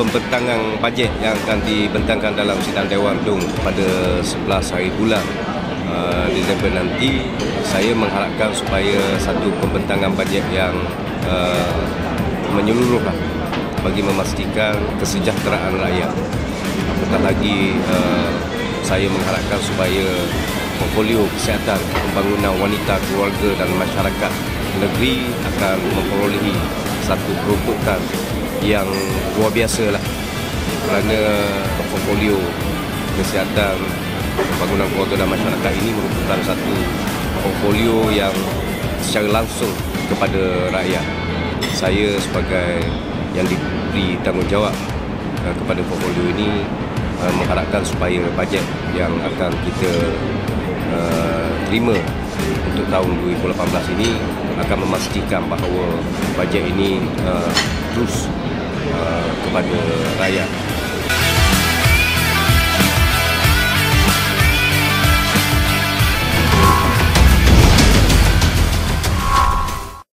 pembentangan bajet yang akan dibentangkan dalam sidang Dewan Dung pada 11 hari bulan uh, Disember nanti saya mengharapkan supaya satu pembentangan bajet yang uh, menyeluruh lah bagi memastikan kesejahteraan rakyat. Apatah lagi uh, saya mengharapkan supaya portfolio kesihatan pembangunan wanita, keluarga dan masyarakat negeri akan memperolehi satu peruntukan yang luar biasa lah kerana portfolio kesihatan pembangunan keluarga dan masyarakat ini merupakan satu portfolio yang secara langsung kepada rakyat. Saya sebagai yang diberi tanggungjawab uh, kepada portfolio ini uh, mengharapkan supaya bajet yang akan kita uh, terima untuk tahun 2018 ini akan memastikan bahawa bajet ini terus uh, kepada rakyat